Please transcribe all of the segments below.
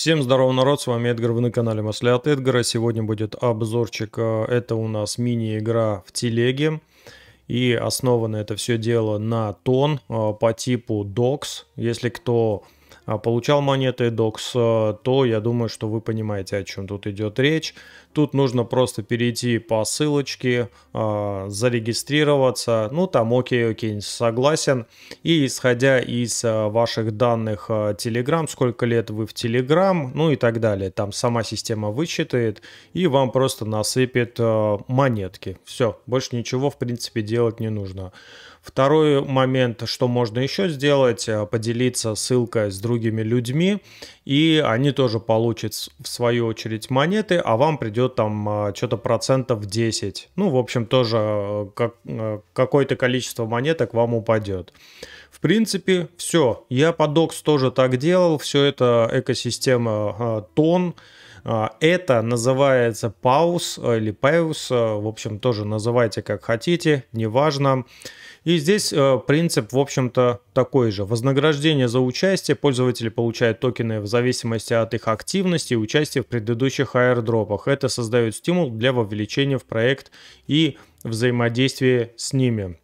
Всем здорово, народ, с вами Эдгар, вы на канале Масли от Эдгара. Сегодня будет обзорчик, э, это у нас мини-игра в телеге. И основано это все дело на тон э, по типу DOCS. Если кто а, получал монеты DOX, э, то я думаю, что вы понимаете, о чем тут идет речь. Тут нужно просто перейти по ссылочке, а, зарегистрироваться, ну там окей, окей, согласен. И исходя из а, ваших данных Telegram, сколько лет вы в Telegram, ну и так далее, там сама система высчитает и вам просто насыпет монетки. Все, больше ничего в принципе делать не нужно. Второй момент, что можно еще сделать, поделиться ссылкой с другими людьми, и они тоже получат в свою очередь монеты, а вам придет там э, что-то процентов 10. Ну, в общем, тоже э, как, какое-то количество монеток вам упадет. В принципе, все. Я по Docs тоже так делал. Все это экосистема тон. Это называется пауз или пауз. В общем, тоже называйте как хотите, неважно. И здесь э, принцип, в общем-то, такой же. Вознаграждение за участие пользователи получают токены в зависимости от их активности и участия в предыдущих аирдропах. Это создает стимул для вовлечения в проект и взаимодействия с ними.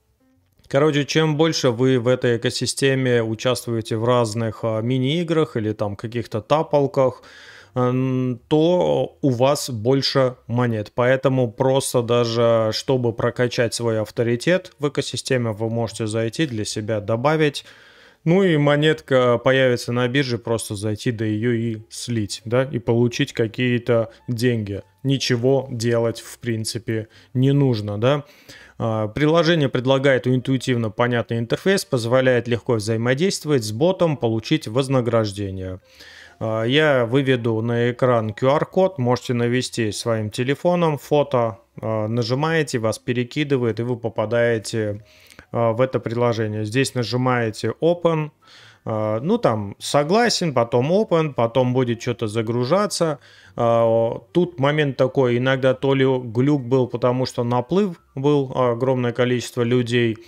Короче, чем больше вы в этой экосистеме участвуете в разных а, мини-играх или там каких-то тапалках, то у вас больше монет. Поэтому просто даже, чтобы прокачать свой авторитет в экосистеме, вы можете зайти для себя, добавить. Ну и монетка появится на бирже, просто зайти до ее и слить, да, и получить какие-то деньги. Ничего делать, в принципе, не нужно, да. А, приложение предлагает интуитивно понятный интерфейс, позволяет легко взаимодействовать с ботом, получить вознаграждение. А, я выведу на экран QR-код, можете навести своим телефоном фото, а, нажимаете, вас перекидывает, и вы попадаете а, в это приложение. Здесь нажимаете Open, ну там согласен, потом Open, потом будет что-то загружаться. Тут момент такой, иногда то ли глюк был, потому что наплыв был, огромное количество людей,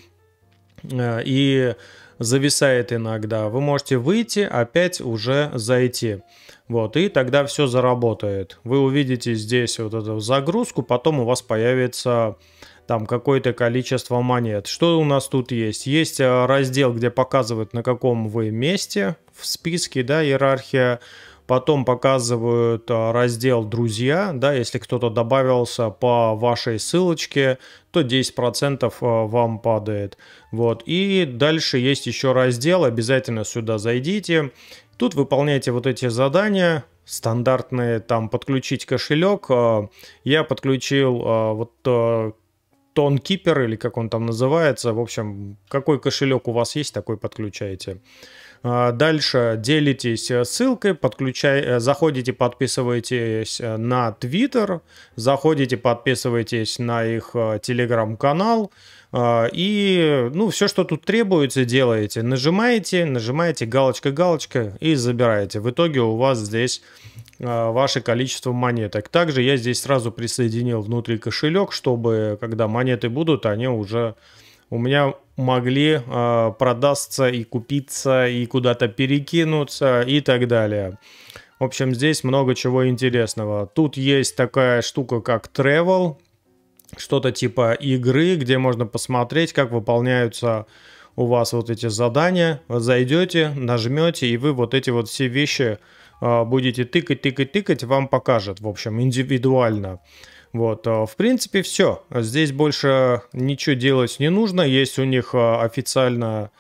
и зависает иногда. Вы можете выйти, опять уже зайти. Вот, и тогда все заработает. Вы увидите здесь вот эту загрузку, потом у вас появится там какое-то количество монет. Что у нас тут есть? Есть э, раздел, где показывают, на каком вы месте в списке, да, иерархия. Потом показывают а, раздел «Друзья». Да, если кто-то добавился по вашей ссылочке, то 10% а, вам падает. Вот. И дальше есть еще раздел, обязательно сюда зайдите. Тут выполняйте вот эти задания, стандартные, там подключить кошелек. А, я подключил вот Тонкипер или как он там называется. В общем, какой кошелек у вас есть, такой подключаете. А, дальше делитесь э, ссылкой, подключай, э, заходите, подписывайтесь э, на Twitter, заходите, подписывайтесь на их телеграм-канал. И, ну, все, что тут требуется, делаете. Нажимаете, нажимаете галочка-галочка и забираете. В итоге у вас здесь ваше количество монеток. Также я здесь сразу присоединил внутри кошелек, чтобы, когда монеты будут, они уже у меня могли э, продаться и купиться, и куда-то перекинуться и так далее. В общем, здесь много чего интересного. Тут есть такая штука, как Travel, что-то типа игры, где можно посмотреть, как выполняются у вас вот эти задания. Зайдете, нажмете, и вы вот эти вот все вещи э, будете тыкать, тыкать, тыкать, вам покажет, в общем, индивидуально. Вот, э, в принципе, все. Здесь больше ничего делать не нужно. Есть у них э, официально,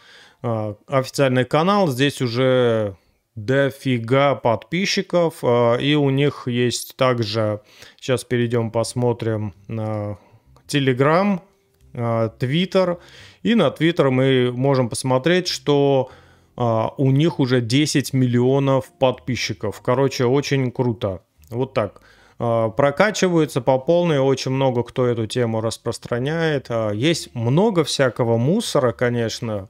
э, официальный канал. Здесь уже дофига подписчиков. И у них есть также, сейчас перейдем посмотрим, на Telegram, Twitter. И на Twitter мы можем посмотреть, что у них уже 10 миллионов подписчиков. Короче, очень круто. Вот так. А, прокачиваются по полной, очень много кто эту тему распространяет. А, есть много всякого мусора, конечно,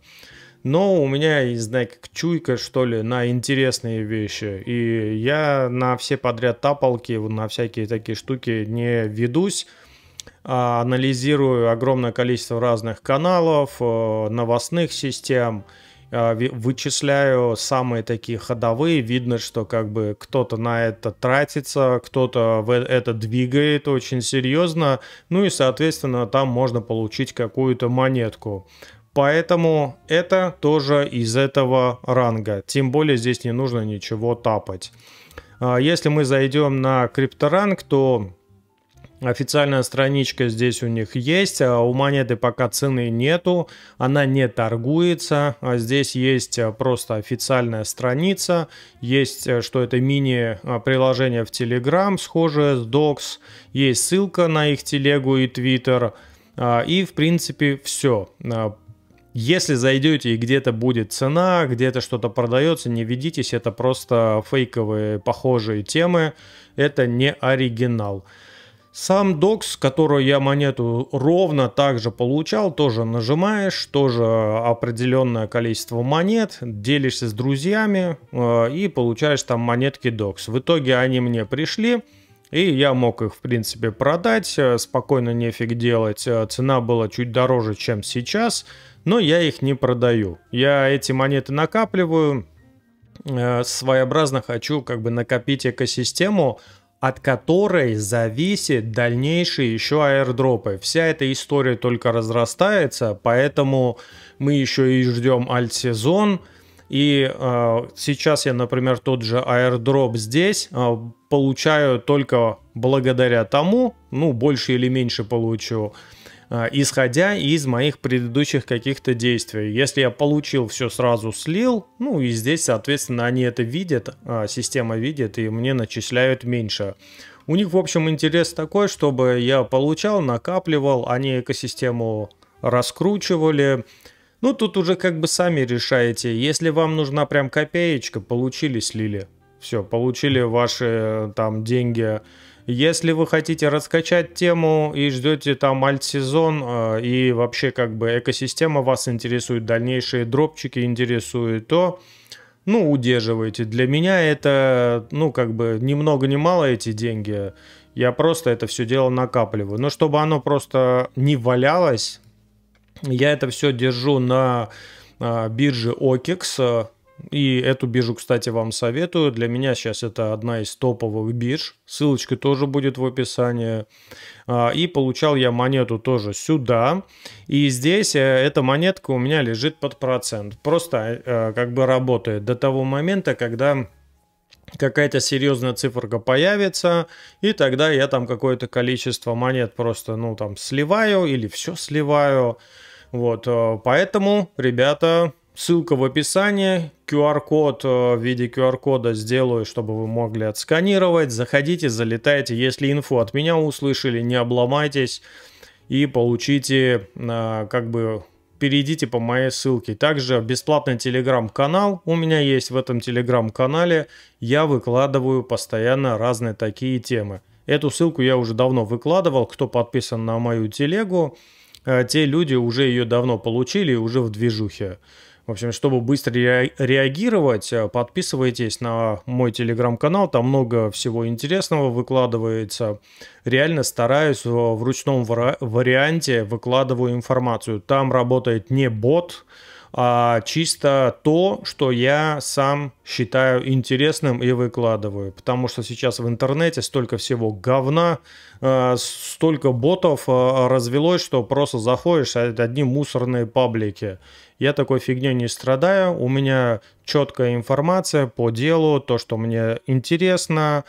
но у меня, не знаю, как чуйка, что ли, на интересные вещи. И я на все подряд тапалки, на всякие такие штуки не ведусь. А анализирую огромное количество разных каналов, новостных систем. А, вычисляю самые такие ходовые. Видно, что как бы кто-то на это тратится, кто-то это двигает очень серьезно. Ну и, соответственно, там можно получить какую-то монетку. Поэтому это тоже из этого ранга. Тем более здесь не нужно ничего тапать. А, если мы зайдем на крипторанг, то Официальная страничка здесь у них есть, а у монеты пока цены нету, она не торгуется. А здесь есть а, просто официальная страница, есть, э, что это мини-приложение в Telegram, схожее с Docs, есть ссылка на их телегу и Twitter, и в принципе все. Если зайдете и где-то будет цена, где-то что-то продается, не ведитесь, это просто фейковые похожие темы, это не оригинал. Сам докс, которую я монету ровно так же получал, тоже нажимаешь, тоже определенное количество монет, делишься с друзьями э, и получаешь там монетки докс. В итоге они мне пришли, и я мог их, в принципе, продать, э, спокойно нефиг делать. Э, цена была чуть дороже, чем сейчас, но я их не продаю. Я эти монеты накапливаю, э, своеобразно хочу как бы накопить экосистему, от которой зависит дальнейшие еще аирдропы. Вся эта история только разрастается, поэтому мы еще и ждем альт-сезон. И э, сейчас я, например, тот же airdrop здесь э, получаю только благодаря тому, ну, больше или меньше получу, а, исходя из моих предыдущих каких-то действий. Если я получил все сразу слил, ну и здесь, соответственно, они это видят, а, система видит, и мне начисляют меньше. У них, в общем, интерес такой, чтобы я получал, накапливал, они экосистему раскручивали. Ну, тут уже как бы сами решаете. Если вам нужна прям копеечка, получили, слили. Все, получили ваши там деньги если вы хотите раскачать тему и ждете там альт-сезон э, и вообще как бы экосистема вас интересует, дальнейшие дропчики интересуют, то ну, удерживайте. Для меня это, ну, как бы, ни много ни мало эти деньги. Я просто это все дело накапливаю. Но чтобы оно просто не валялось, я это все держу на а, бирже OKEX. И эту биржу, кстати, вам советую. Для меня сейчас это одна из топовых бирж. Ссылочка тоже будет в описании. А, и получал я монету тоже сюда. И здесь э, эта монетка у меня лежит под процент. Просто э, как бы работает до того момента, когда какая-то серьезная циферка появится, и тогда я там какое-то количество монет просто, ну, там, сливаю или все сливаю. Вот, э, поэтому, ребята, Ссылка в описании, QR-код э, в виде QR-кода сделаю, чтобы вы могли отсканировать. Заходите, залетайте. Если инфу от меня услышали, не обломайтесь и получите, э, как бы, перейдите по моей ссылке. Также бесплатный телеграм-канал у меня есть в этом телеграм-канале. Я выкладываю постоянно разные такие темы. Эту ссылку я уже давно выкладывал. Кто подписан на мою телегу, э, те люди уже ее давно получили, уже в движухе. В общем, чтобы быстро реагировать, э, подписывайтесь на мой телеграм-канал, там много всего интересного выкладывается. Реально стараюсь в ручном варианте выкладываю информацию. Там работает не бот, а чисто то, что я сам считаю интересным и выкладываю. Потому что сейчас в интернете столько всего говна, э, столько ботов э, развелось, что просто заходишь, а это одни мусорные паблики. Я такой фигней не страдаю, у меня четкая информация по делу, то, что мне интересно,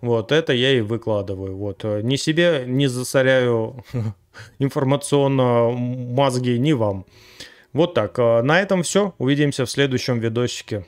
вот это я и выкладываю. Вот э, ни себе не засоряю информационно мозги, ни вам. Вот так. Э, на этом все. Увидимся в следующем видосике.